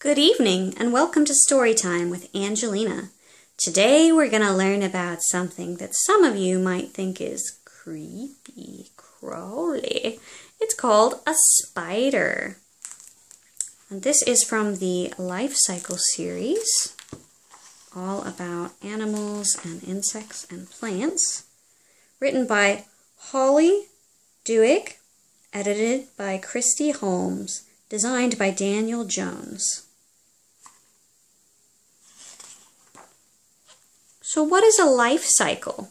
Good evening and welcome to Storytime with Angelina. Today we're going to learn about something that some of you might think is creepy, crawly. It's called a spider. And this is from the Life Cycle series, all about animals and insects and plants, written by Holly Duhig, edited by Christy Holmes, designed by Daniel Jones. So, what is a life cycle?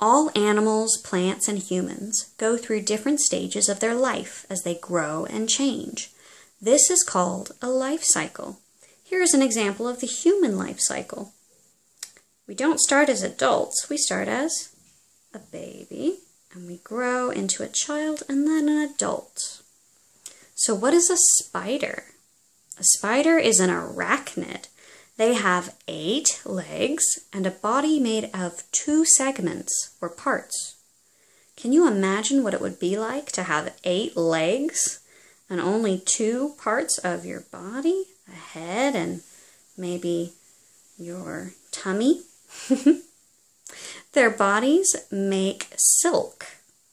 All animals, plants, and humans go through different stages of their life as they grow and change. This is called a life cycle. Here is an example of the human life cycle. We don't start as adults, we start as a baby, and we grow into a child and then an adult. So, what is a spider? A spider is an arachnid. They have eight legs and a body made of two segments or parts. Can you imagine what it would be like to have eight legs and only two parts of your body? A head and maybe your tummy? Their bodies make silk,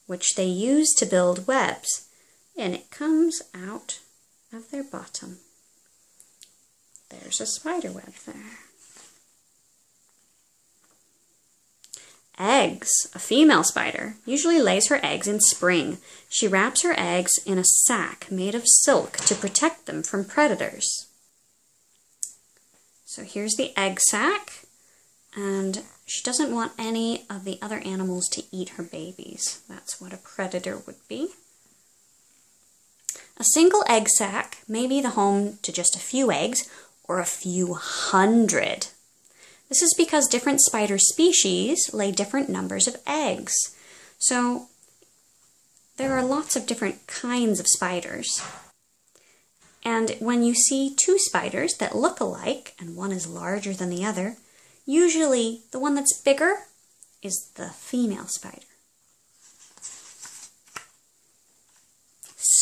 which they use to build webs, and it comes out of their bottom. There's a spider web there. Eggs. A female spider usually lays her eggs in spring. She wraps her eggs in a sack made of silk to protect them from predators. So here's the egg sac, and she doesn't want any of the other animals to eat her babies. That's what a predator would be. A single egg sac may be the home to just a few eggs or a few hundred. This is because different spider species lay different numbers of eggs. So there are lots of different kinds of spiders. And when you see two spiders that look alike and one is larger than the other, usually the one that's bigger is the female spider.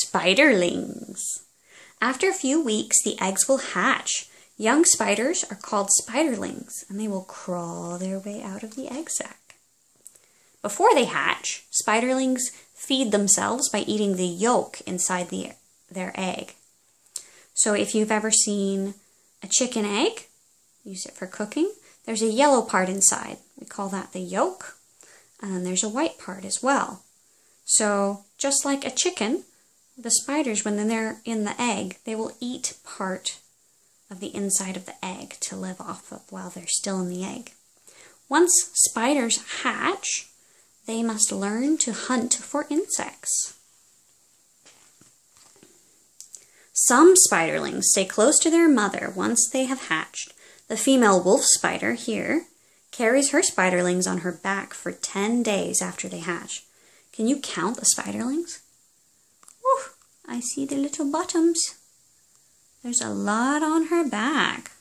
Spiderlings. After a few weeks, the eggs will hatch Young spiders are called spiderlings, and they will crawl their way out of the egg sac. Before they hatch, spiderlings feed themselves by eating the yolk inside the, their egg. So if you've ever seen a chicken egg, use it for cooking, there's a yellow part inside. We call that the yolk. And then there's a white part as well. So just like a chicken, the spiders, when they're in the egg, they will eat part of the inside of the egg to live off of while they're still in the egg. Once spiders hatch, they must learn to hunt for insects. Some spiderlings stay close to their mother once they have hatched. The female wolf spider here carries her spiderlings on her back for 10 days after they hatch. Can you count the spiderlings? Ooh, I see the little bottoms. There's a lot on her back.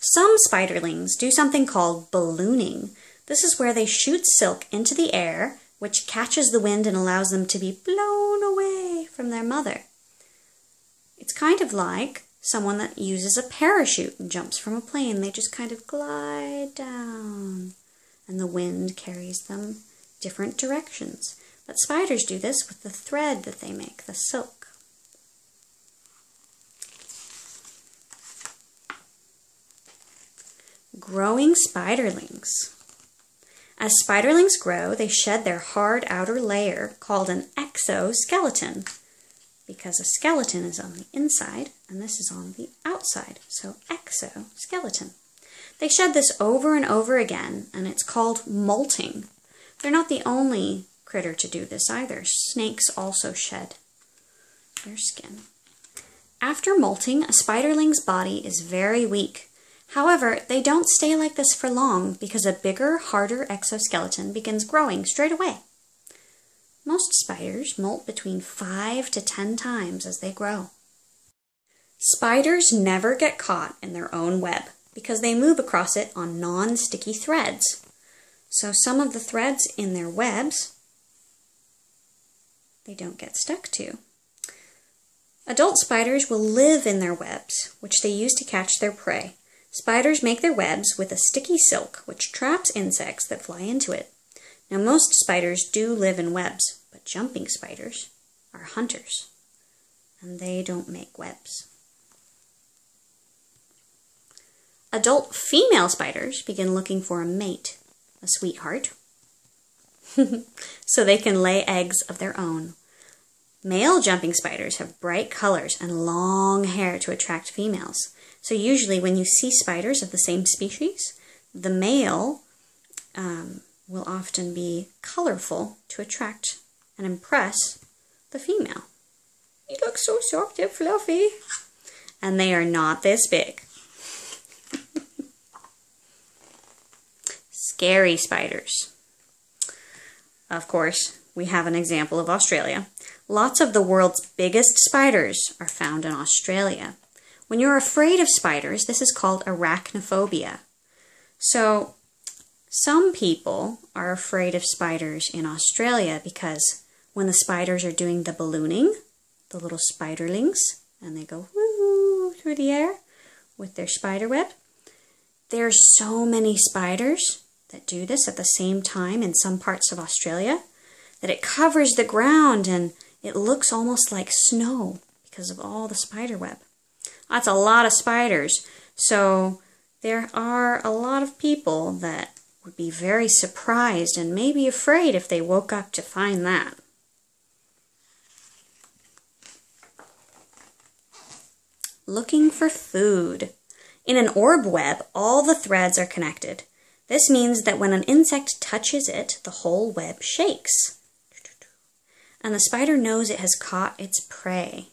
Some spiderlings do something called ballooning. This is where they shoot silk into the air, which catches the wind and allows them to be blown away from their mother. It's kind of like someone that uses a parachute and jumps from a plane. They just kind of glide down, and the wind carries them different directions. But spiders do this with the thread that they make, the silk. Growing spiderlings. As spiderlings grow, they shed their hard outer layer called an exoskeleton because a skeleton is on the inside and this is on the outside, so exoskeleton. They shed this over and over again and it's called molting. They're not the only critter to do this either. Snakes also shed their skin. After molting, a spiderling's body is very weak. However, they don't stay like this for long because a bigger, harder exoskeleton begins growing straight away. Most spiders molt between 5 to 10 times as they grow. Spiders never get caught in their own web because they move across it on non-sticky threads. So some of the threads in their webs they don't get stuck to. Adult spiders will live in their webs, which they use to catch their prey. Spiders make their webs with a sticky silk, which traps insects that fly into it. Now, most spiders do live in webs, but jumping spiders are hunters, and they don't make webs. Adult female spiders begin looking for a mate, a sweetheart, so they can lay eggs of their own. Male jumping spiders have bright colors and long hair to attract females. So usually when you see spiders of the same species, the male um, will often be colorful to attract and impress the female. You look so soft and fluffy. And they are not this big. Scary spiders. Of course, we have an example of Australia. Lots of the world's biggest spiders are found in Australia. When you're afraid of spiders, this is called arachnophobia. So, some people are afraid of spiders in Australia because when the spiders are doing the ballooning, the little spiderlings, and they go through the air with their spider web, there's so many spiders that do this at the same time in some parts of Australia that it covers the ground and it looks almost like snow because of all the spider web. That's a lot of spiders. So there are a lot of people that would be very surprised and maybe afraid if they woke up to find that. Looking for food. In an orb web, all the threads are connected. This means that when an insect touches it, the whole web shakes. And the spider knows it has caught its prey.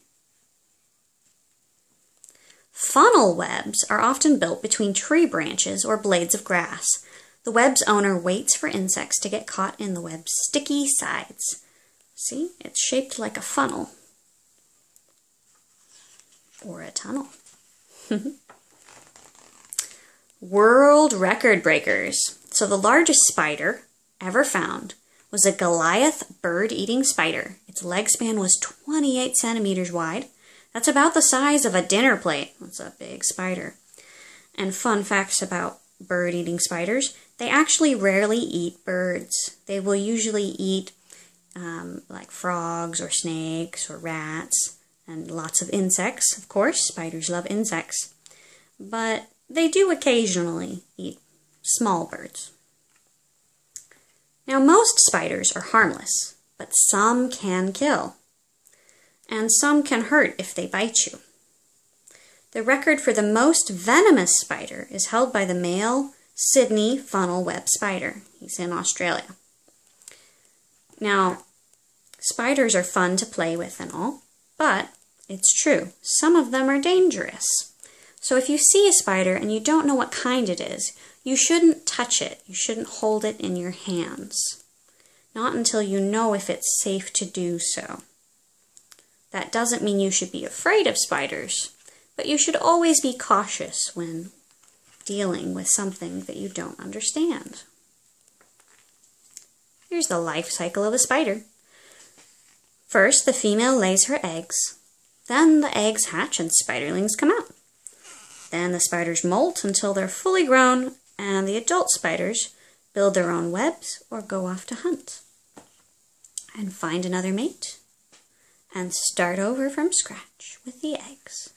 Funnel webs are often built between tree branches or blades of grass. The web's owner waits for insects to get caught in the web's sticky sides. See, it's shaped like a funnel or a tunnel. World record breakers. So the largest spider ever found was a Goliath bird-eating spider. Its leg span was 28 centimeters wide. That's about the size of a dinner plate. That's a big spider. And fun facts about bird-eating spiders. They actually rarely eat birds. They will usually eat um, like frogs or snakes or rats and lots of insects. Of course, spiders love insects. But they do occasionally eat small birds. Now, most spiders are harmless, but some can kill, and some can hurt if they bite you. The record for the most venomous spider is held by the male Sydney funnel web spider. He's in Australia. Now, spiders are fun to play with and all, but it's true, some of them are dangerous. So if you see a spider and you don't know what kind it is, you shouldn't touch it. You shouldn't hold it in your hands. Not until you know if it's safe to do so. That doesn't mean you should be afraid of spiders, but you should always be cautious when dealing with something that you don't understand. Here's the life cycle of a spider. First, the female lays her eggs. Then the eggs hatch and spiderlings come out. Then the spiders molt until they're fully grown, and the adult spiders build their own webs or go off to hunt and find another mate and start over from scratch with the eggs.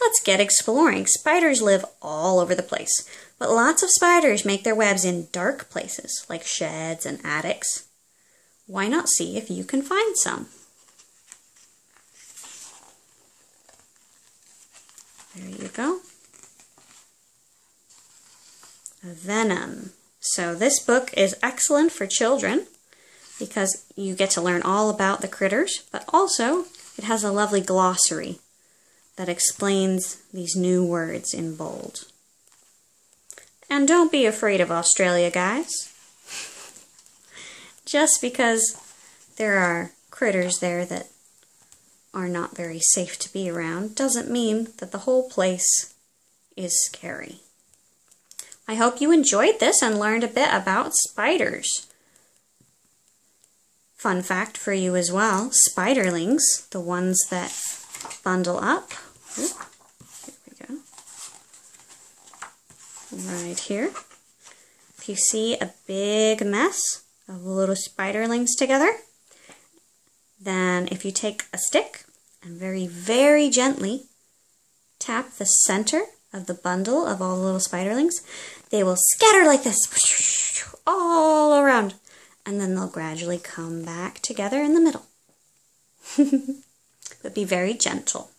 Let's get exploring. Spiders live all over the place, but lots of spiders make their webs in dark places like sheds and attics. Why not see if you can find some? There you go venom. So this book is excellent for children because you get to learn all about the critters, but also it has a lovely glossary that explains these new words in bold. And don't be afraid of Australia, guys. Just because there are critters there that are not very safe to be around doesn't mean that the whole place is scary. I hope you enjoyed this and learned a bit about spiders. Fun fact for you as well, spiderlings, the ones that bundle up. Ooh, here we go. Right here. If you see a big mess of little spiderlings together, then if you take a stick and very, very gently tap the center of the bundle of all the little spiderlings, they will scatter like this all around. And then they'll gradually come back together in the middle. but be very gentle.